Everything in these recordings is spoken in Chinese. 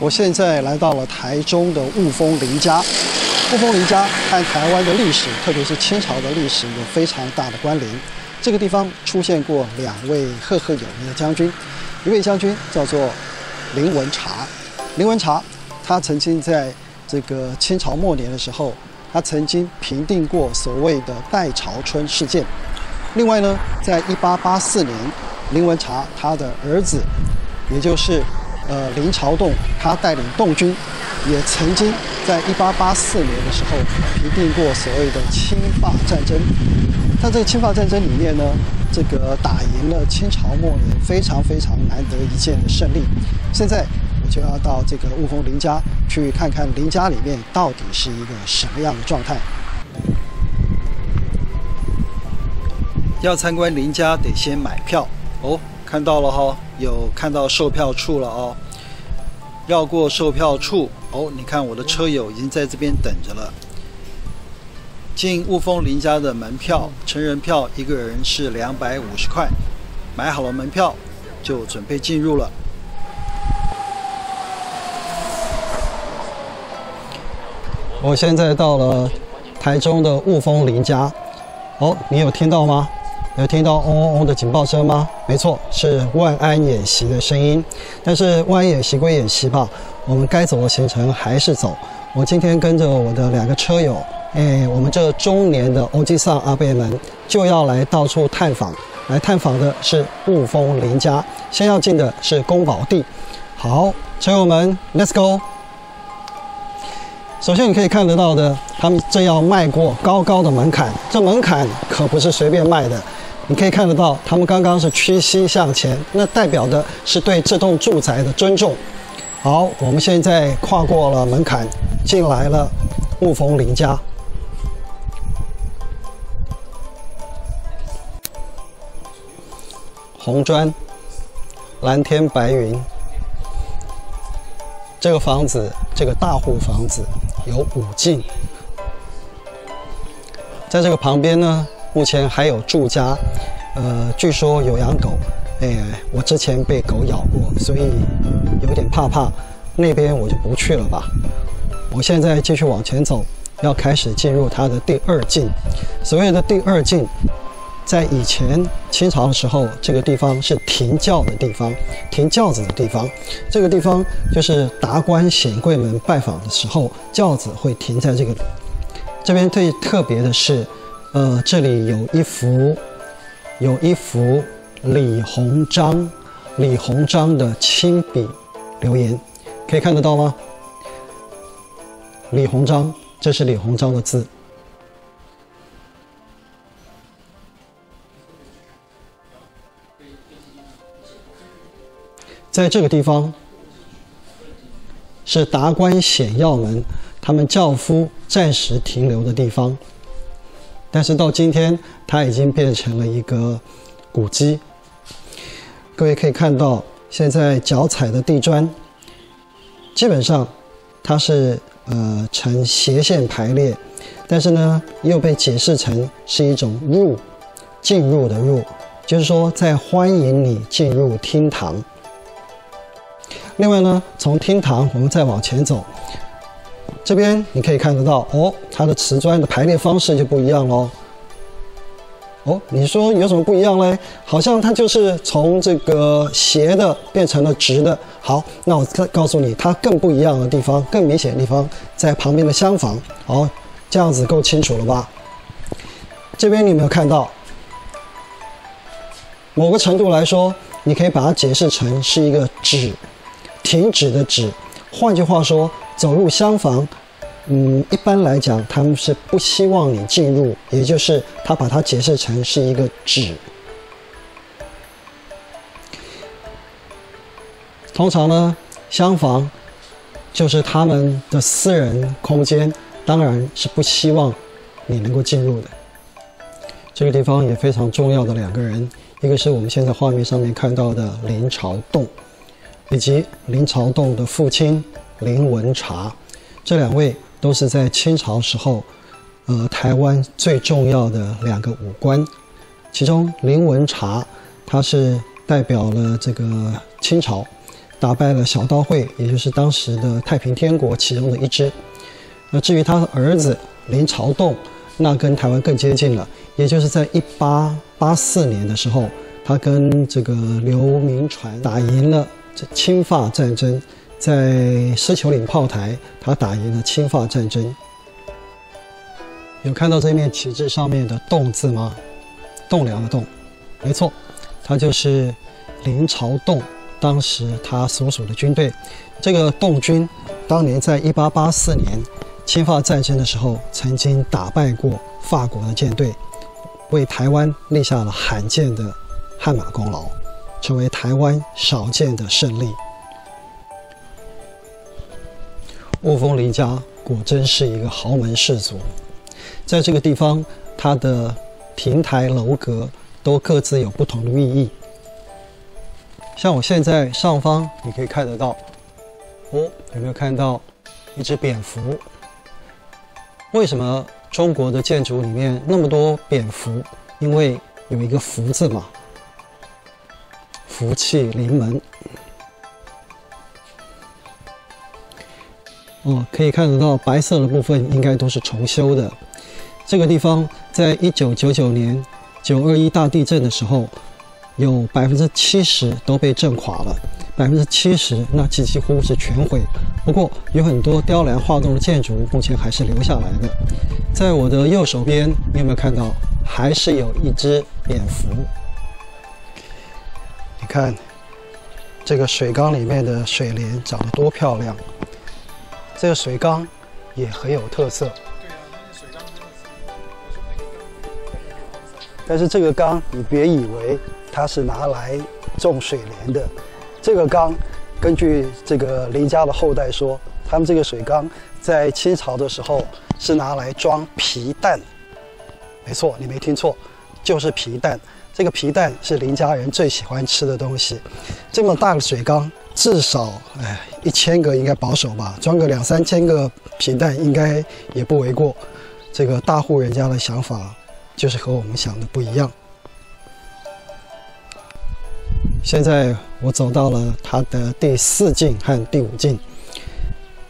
我现在来到了台中的雾峰林家。雾峰林家和台湾的历史，特别是清朝的历史有非常大的关联。这个地方出现过两位赫赫有名的将军，一位将军叫做林文茶。林文茶他曾经在这个清朝末年的时候，他曾经平定过所谓的代朝春事件。另外呢，在一八八四年，林文茶他的儿子，也就是呃林朝栋，他带领洞军，也曾经在一八八四年的时候平定过所谓的清法战争。在这个清法战争里面呢，这个打赢了清朝末年非常非常难得一见的胜利。现在我就要到这个雾峰林家去看看林家里面到底是一个什么样的状态。要参观林家得先买票哦，看到了哈，有看到售票处了哦。绕过售票处哦，你看我的车友已经在这边等着了。进雾峰林家的门票，成人票一个人是两百五十块，买好了门票就准备进入了。我现在到了台中的雾峰林家，哦，你有听到吗？有听到嗡嗡嗡的警报声吗？没错，是万安演习的声音。但是万安演习归演习吧，我们该走的行程还是走。我今天跟着我的两个车友，哎，我们这中年的欧吉桑阿贝们就要来到处探访。来探访的是雾峰林家，先要进的是宫保地。好，车友们，Let's go。首先你可以看得到的，他们正要迈过高高的门槛，这门槛可不是随便迈的。你可以看得到，他们刚刚是屈膝向前，那代表的是对这栋住宅的尊重。好，我们现在跨过了门槛，进来了沐风林家。红砖，蓝天白云。这个房子，这个大户房子有五进，在这个旁边呢。目前还有住家，呃，据说有养狗，哎，我之前被狗咬过，所以有点怕怕，那边我就不去了吧。我现在继续往前走，要开始进入它的第二进。所谓的第二进，在以前清朝的时候，这个地方是停轿的地方，停轿子的地方。这个地方就是达官显贵们拜访的时候，轿子会停在这个。这边最特别的是。呃，这里有一幅，有一幅李鸿章，李鸿章的亲笔留言，可以看得到吗？李鸿章，这是李鸿章的字，在这个地方是达官显要们他们轿夫暂时停留的地方。但是到今天，它已经变成了一个古迹。各位可以看到，现在脚踩的地砖，基本上它是呃呈斜线排列，但是呢又被解释成是一种入进入的入，就是说在欢迎你进入厅堂。另外呢，从厅堂我们再往前走。这边你可以看得到哦，它的瓷砖的排列方式就不一样喽。哦，你说有什么不一样嘞？好像它就是从这个斜的变成了直的。好，那我告告诉你，它更不一样的地方，更明显的地方在旁边的厢房。好，这样子够清楚了吧？这边你有没有看到？某个程度来说，你可以把它解释成是一个止，停止的止。换句话说。走入厢房，嗯，一般来讲，他们是不希望你进入，也就是他把它解释成是一个纸。通常呢，厢房就是他们的私人空间，当然是不希望你能够进入的。这个地方也非常重要的两个人，一个是我们现在画面上面看到的林朝栋，以及林朝栋的父亲。林文茶，这两位都是在清朝时候，呃，台湾最重要的两个武官。其中林文茶，他是代表了这个清朝，打败了小刀会，也就是当时的太平天国其中的一支。那至于他的儿子林朝栋，那跟台湾更接近了，也就是在一八八四年的时候，他跟这个刘铭传打赢了这侵法战争，在狮球岭炮台，他打赢了侵华战争。有看到这面旗帜上面的“栋”字吗？栋梁的“栋”，没错，他就是林朝栋。当时他所属的军队，这个栋军，当年在一八八四年侵华战争的时候，曾经打败过法国的舰队，为台湾立下了罕见的汗马功劳，成为台湾少见的胜利。雾峰林家果真是一个豪门氏族，在这个地方，它的亭台楼阁都各自有不同的寓意。像我现在上方，你可以看得到，哦，有没有看到一只蝙蝠？为什么中国的建筑里面那么多蝙蝠？因为有一个“福”字嘛，福气临门。哦，可以看得到白色的部分应该都是重修的。这个地方在一九九九年九二一大地震的时候。有百分之七十都被震垮了，百分之七十那几几乎是全毁。不过有很多雕梁画栋的建筑目前还是留下来的。在我的右手边，你有没有看到？还是有一只蝙蝠。你看这个水缸里面的水莲长得多漂亮。这个水缸也很有特色。但是这个缸，你别以为。它是拿来种水莲的。这个缸，根据这个林家的后代说，他们这个水缸在清朝的时候是拿来装皮蛋。没错，你没听错，就是皮蛋。这个皮蛋是林家人最喜欢吃的东西。这么大的水缸，至少哎一千个应该保守吧，装个两三千个皮蛋应该也不为过。这个大户人家的想法就是和我们想的不一样。现在我走到了它的第四进和第五进。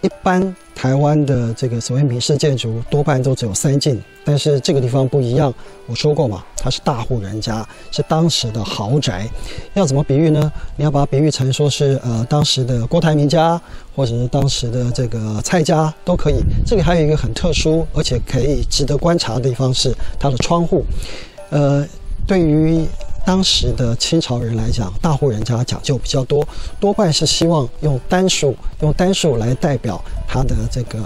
一般台湾的这个所谓闽式建筑多半都只有三进，但是这个地方不一样。我说过嘛，它是大户人家，是当时的豪宅。要怎么比喻呢？你要把它比喻成说是呃当时的郭台铭家，或者是当时的这个蔡家都可以。这里还有一个很特殊而且可以值得观察的地方是它的窗户。呃，对于当时的清朝人来讲，大户人家讲究比较多，多半是希望用单数，用单数来代表它的这个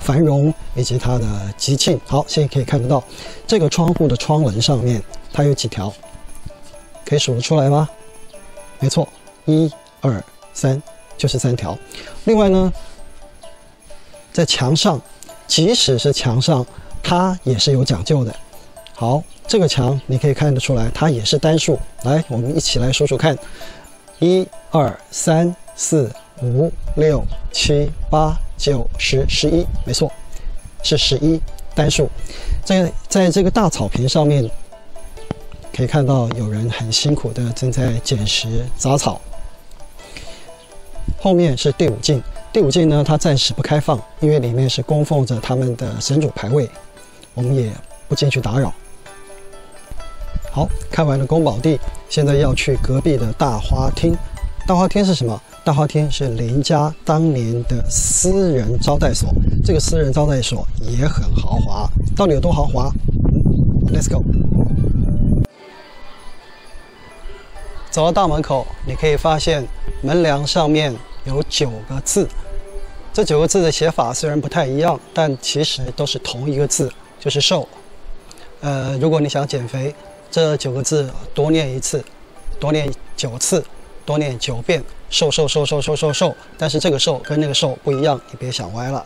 繁荣以及它的吉庆。好，现在可以看得到，这个窗户的窗纹上面它有几条，可以数得出来吗？没错，一、二、三，就是三条。另外呢，在墙上，即使是墙上，它也是有讲究的。好。这个墙你可以看得出来，它也是单数。来，我们一起来数数看：一、二、三、四、五、六、七、八、九、十、十一。没错，是十一单数。在在这个大草坪上面，可以看到有人很辛苦的正在捡拾杂草。后面是第五进，第五进呢，它暂时不开放，因为里面是供奉着他们的神主牌位，我们也不进去打扰。好看完了宫保地，现在要去隔壁的大花厅。大花厅是什么？大花厅是林家当年的私人招待所。这个私人招待所也很豪华，到底有多豪华？Let's go。走到大门口，你可以发现门梁上面有九个字。这九个字的写法虽然不太一样，但其实都是同一个字，就是瘦。呃，如果你想减肥。这九个字多念一次，多念九次，多念九遍，瘦瘦瘦瘦瘦瘦瘦。但是这个瘦跟那个瘦不一样，你别想歪了。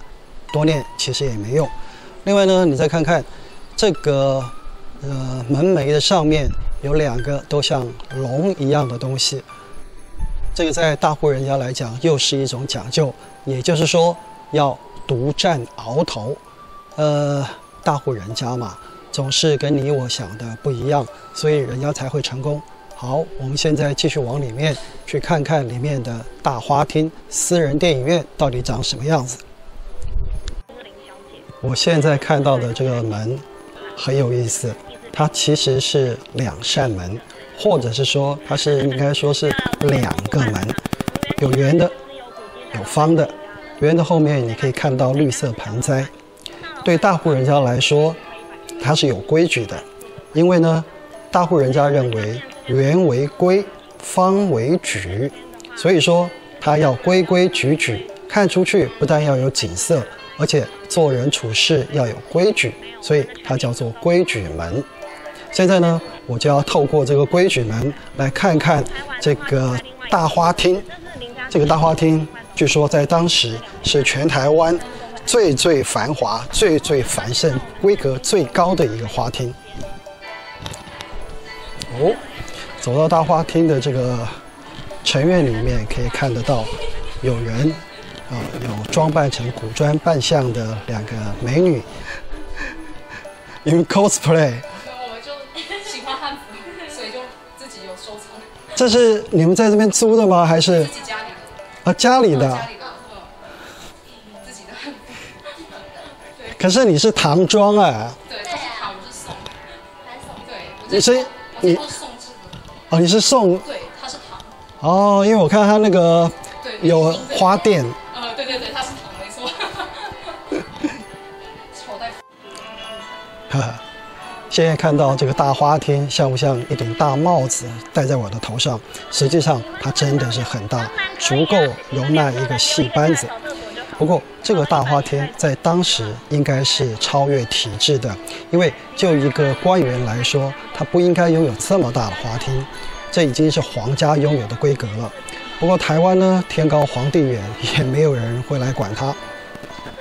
多念其实也没用。另外呢，你再看看这个呃门楣的上面有两个都像龙一样的东西，这个在大户人家来讲又是一种讲究，也就是说要独占鳌头。呃，大户人家嘛。总是跟你我想的不一样，所以人家才会成功。好。我们现在继续往里面去看看里面的大花厅私人电影院到底长什么样子。我现在看到的这个门很有意思，它其实是两扇门，或者是说它是应该说是两个门，有圆的，有方的。圆的后面你可以看到绿色盆栽，对大户人家来说，它是有规矩的，因为呢，大户人家认为。圆为规，方为矩，所以说它要规规矩矩，看出去不但要有景色，而且做人处事要有规矩，所以它叫做规矩门。现在呢，我就要透过这个规矩门来看看这个大花厅。这个大花厅据说在当时是全台湾最最繁华、最最繁盛、规格最高的一个花厅。哦。走到大花厅的这个城院里面，可以看得到有人啊，有装扮成古装扮相的两个美女，因为 cosplay。我们就喜欢汉服，所以就自己有收藏。这是你们在这边租的吗？还是自己家里的？啊，家里的。家里的，可是你是唐装啊。对，这是唐，我是宋，宋。对，你是你。哦，你是宋？对，他是唐。哦，因为我看他那个有花店。呃，对对对，他是唐，没错。丑代。哈哈，现在看到这个大花厅，像不像一顶大帽子戴在我的头上？实际上，它真的是很大，足够容纳一个戏班子。不过，这个大花厅在当时应该是超越体制的，因为就一个官员来说，他不应该拥有这么大的花厅，这已经是皇家拥有的规格了。不过台湾呢，天高皇帝远，也没有人会来管它。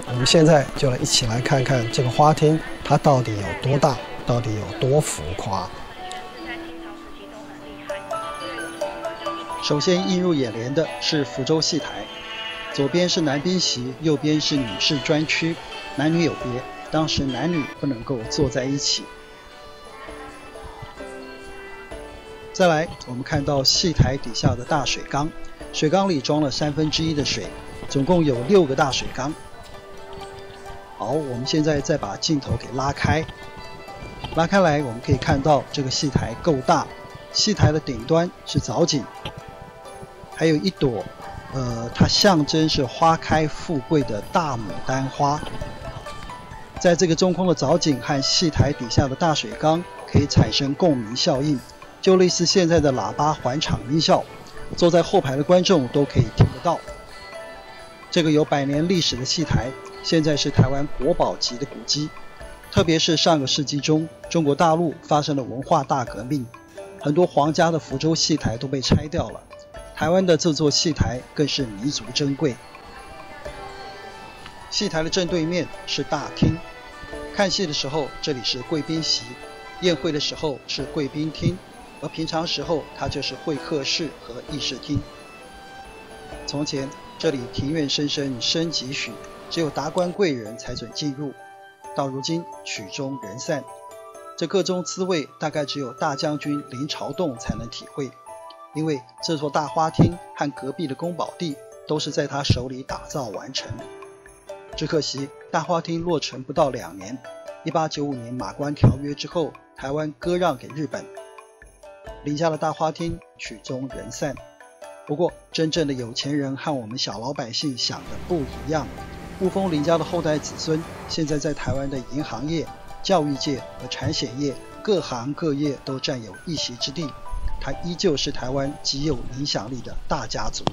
我们现在就来一起来看看这个花厅，它到底有多大，到底有多浮夸。首先映入眼帘的是福州戏台。左边是男宾席，右边是女士专区，男女有别。当时男女不能够坐在一起。再来，我们看到戏台底下的大水缸，水缸里装了三分之一的水，总共有六个大水缸。好，我们现在再把镜头给拉开，拉开来，我们可以看到这个戏台够大，戏台的顶端是藻井，还有一朵。呃，它象征是花开富贵的大牡丹花，在这个中空的藻井和戏台底下的大水缸，可以产生共鸣效应，就类似现在的喇叭环场音效，坐在后排的观众都可以听得到。这个有百年历史的戏台，现在是台湾国宝级的古迹，特别是上个世纪中，中国大陆发生了文化大革命，很多皇家的福州戏台都被拆掉了。台湾的这座戏台更是弥足珍贵。戏台的正对面是大厅，看戏的时候这里是贵宾席，宴会的时候是贵宾厅，而平常时候它就是会客室和议事厅。从前这里庭院深深深几许，只有达官贵人才准进入，到如今曲终人散，这个中滋味大概只有大将军林朝栋才能体会。因为这座大花厅和隔壁的宫保地都是在他手里打造完成，只可惜大花厅落成不到两年。一八九五年马关条约之后，台湾割让给日本，林家的大花厅曲终人散。不过，真正的有钱人和我们小老百姓想的不一样。雾峰林家的后代子孙，现在在台湾的银行业、教育界和产险业各行各业都占有一席之地。他依旧是台湾极有影响力的大家族。